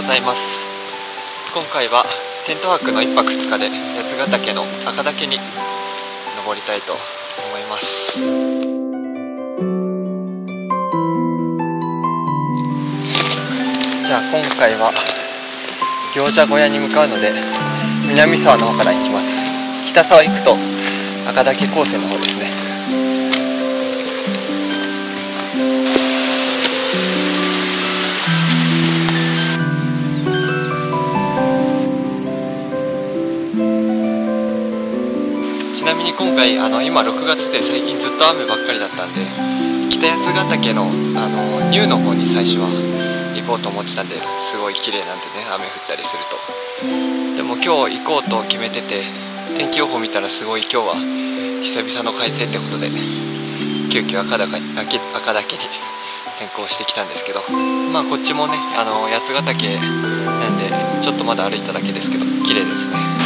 ございます。今回はテント泊の1泊2日で八ヶ岳の赤岳に登りたいと思います。じゃあ今回は行者小屋に向かうので南沢の方から行きます。北沢行くと赤岳高専の方ですね。なみに今回あの今6月で最近ずっと雨ばっかりだったんで北八ヶ岳のあのニューの方に最初は行こうと思ってたんですごい綺麗なんでね雨降ったりすると。でも今日行こうと決めてて天気予報見たらすごい今日は久々の快晴ってことで急遽赤岳赤岳に変更してきたんですけどまあこっちもねあの八ヶ岳なんでちょっとまだ歩いただけですけど綺麗ですね。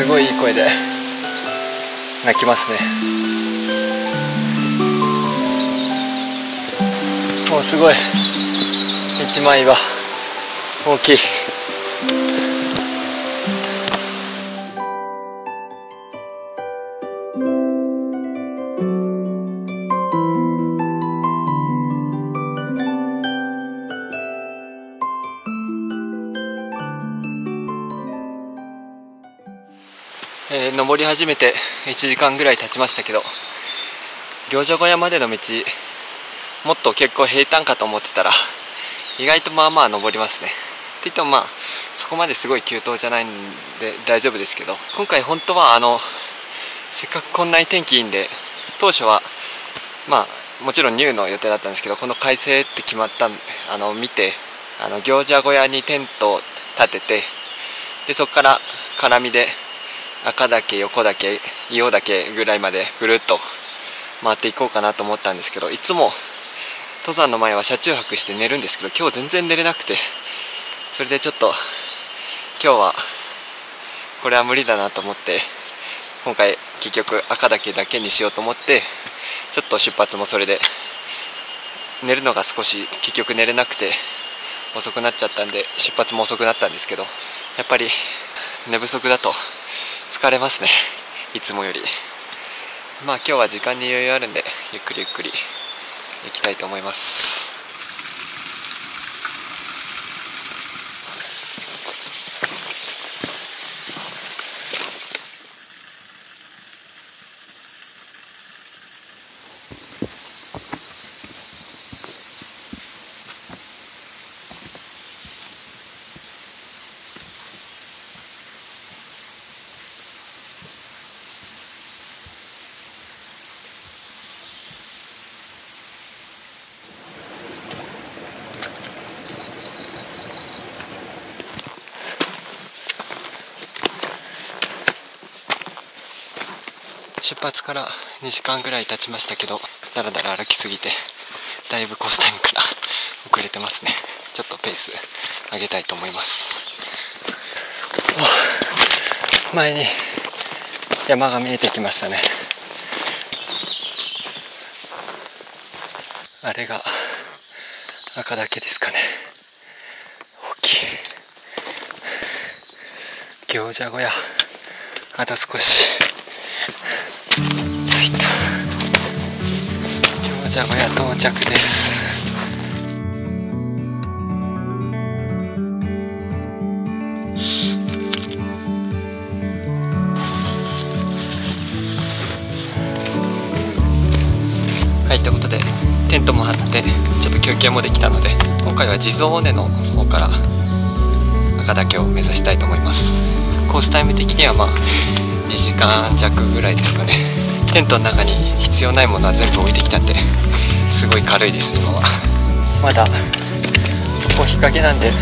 すごいいい声で泣きますね。もうすごい。一枚岩。大きい。えー登り始めて1時間ぐらい経ちましたけど行者小屋までの道もっと結構平坦かと思ってたら意外とまあまあ登りますね。って言ってもまあそこまですごい急登じゃないんで大丈夫ですけど今回本当はあのせっかくこんなに天気いいんで当初はまあもちろんニューの予定だったんですけどこの快晴って決まったんあの見てあの行者小屋にテントを立ててでそこから絡みで赤岳横岳伊予岳ぐらいまでぐるっと回っていこうかなと思ったんですけどいつも登山の前は車中泊して寝るんですけど今日全然寝れなくてそれでちょっと今日はこれは無理だなと思って今回結局赤岳だけにしようと思ってちょっと出発もそれで寝るのが少し結局寝れなくて遅くなっちゃったんで出発も遅くなったんですけどやっぱり寝不足だと疲れますね。いつもより。まあ今日は時間に余裕あるんでゆっくりゆっくり行きたいと思います。出発から2時間ぐらい経ちましたけどだらだら歩きすぎてだいぶコースタイムから 遅れてますね。ちょっとペース上げたいと思います。前に山が見えてきましたね。あれが赤岳ですかね。大きい。行者小屋。あと少し。行者小屋到着です。はいということでテントも張ってちょっと休憩もできたので今回は地蔵尾根の方から赤岳を目指したいと思います。コースタイム的にはまあ2時間弱ぐらいですかね。テントの中に必要ないものは全部置いてきたんですごい軽いです今は。まだここ日陰なんで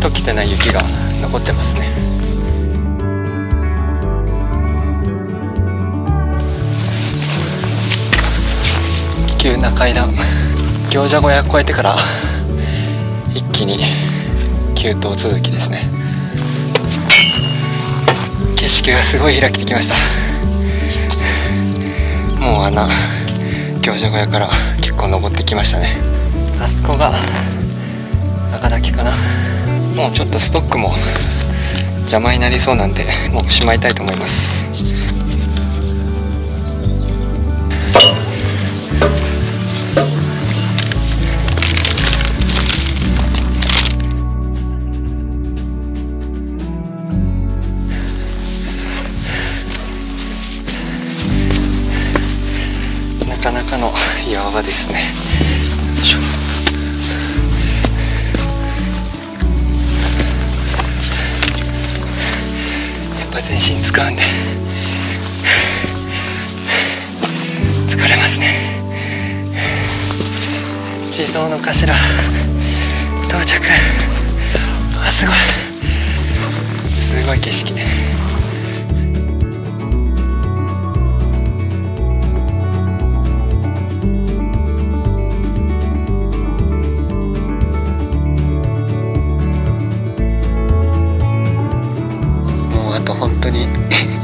溶けてない雪が残ってますね。急な階段。行者小屋越えてから一気に急登続きですね。景色がすごい開けてきましたもうあんな行者小屋から結構登ってきましたね。あそこが中岳かな。もうちょっとストックも邪魔になりそうなんでもうしまいたいと思います。なかの岩場ですね。よやっぱ全身使うんで。疲れますね。地蔵の頭。到着。あすごい。すごい景色。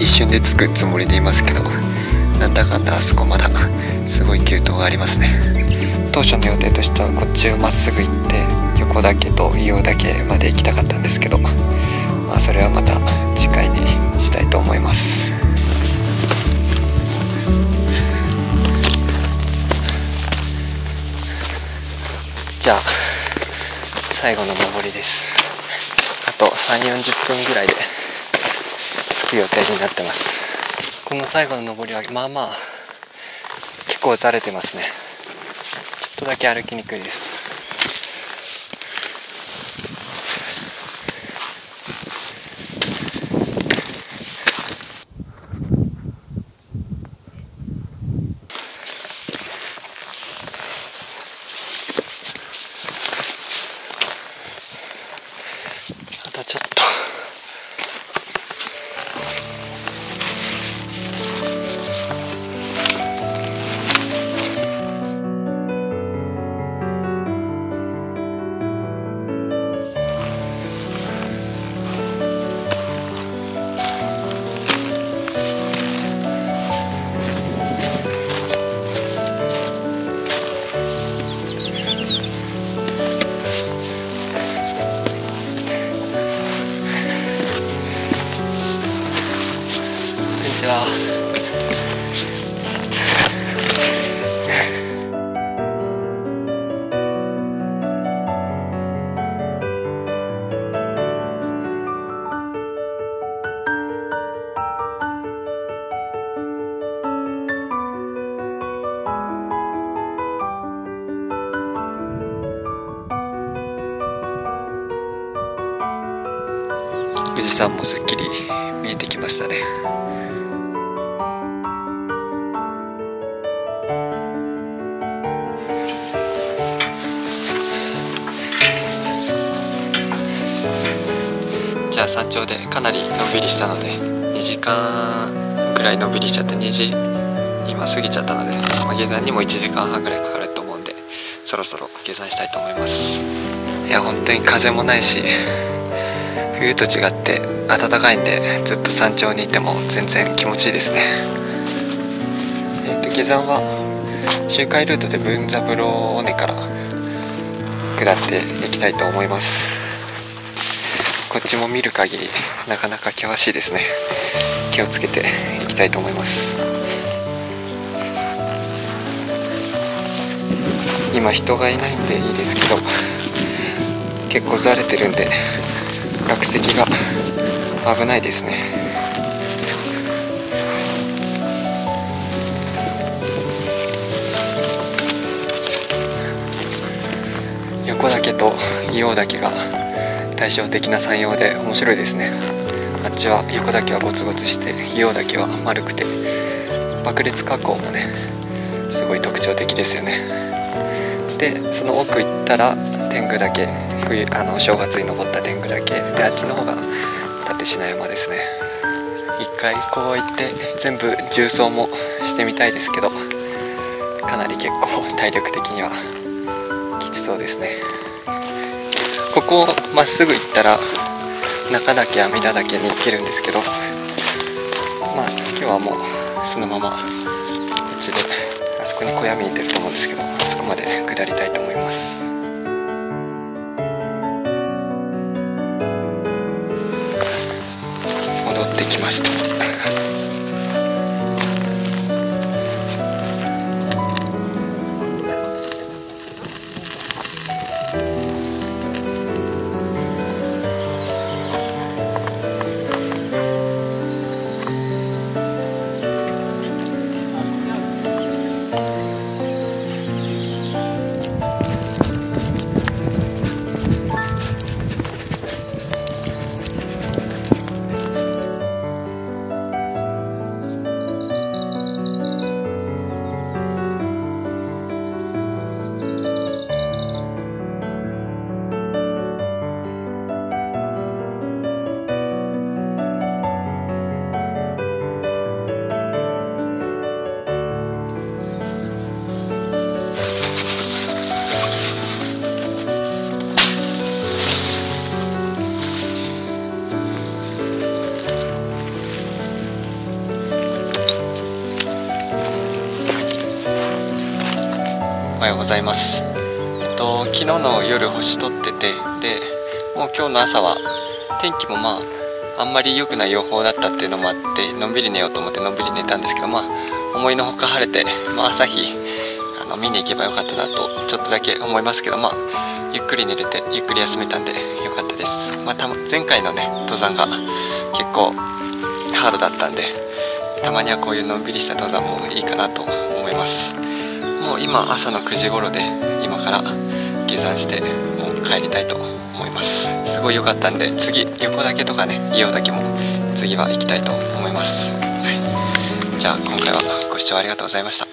一瞬で着くつもりでいますけどなんだかんだあそこまだすごい急登がありますね。当初の予定としてはこっちをまっすぐ行って横岳と硫黄岳まで行きたかったんですけどまあそれはまた次回にしたいと思います。じゃあ最後の登りです。あと3 4 0分ぐらいで。く予定になってます。この最後の登りはまあまあ結構ざれてますね。ちょっとだけ歩きにくいです。山もすっきり見えてきましたね。じゃあ山頂でかなりのんびりしたので2時間ぐらいのんびりしちゃって2時今過ぎちゃったので、まあ、下山にも1時間半ぐらいかかると思うんでそろそろ下山したいと思います。いや本当に風もないし冬と違って暖かいんでずっと山頂にいても全然気持ちいいですね。えっ、と下山は周回ルートで文三郎尾根から下っていきたいと思います。こっちも見る限りなかなか険しいですね。気をつけていきたいと思います。今人がいないんでいいですけど結構ざれてるんで落石が危ないですね。横岳と硫黄岳が対照的な山陽で面白いですね。あっちは横岳はゴツゴツして硫黄岳は丸くて爆裂加工もねすごい特徴的ですよね。でその奥行ったら天狗岳冬あの正月に登った天狗岳。あっちの方が立科山ですね。一回こう行って全部重走もしてみたいですけどかなり結構体力的にはきつそうですね。ここをまっすぐ行ったら中岳や皆岳に行けるんですけどまあ今日はもうそのままこっちであそこに小屋見えてると思うんですけどあそこまで下りたいと思います。ございます。えっと昨日の夜星撮っててでもう今日の朝は天気もまああんまり良くない予報だったっていうのもあってのんびり寝ようと思ってのんびり寝たんですけどまあ思いのほか晴れて、まあ、朝日あの見に行けばよかったなとちょっとだけ思いますけどまあゆっくり寝れてゆっくり休めたんでよかったです、まあ、た前回のね登山が結構ハードだったんでたまにはこういうのんびりした登山もいいかなと思います。もう今朝の9時頃で今から下山してもう帰りたいと思います。すごい良かったんで次横岳とかね伊予岳も次は行きたいと思います、はい、じゃあ今回はご視聴ありがとうございました。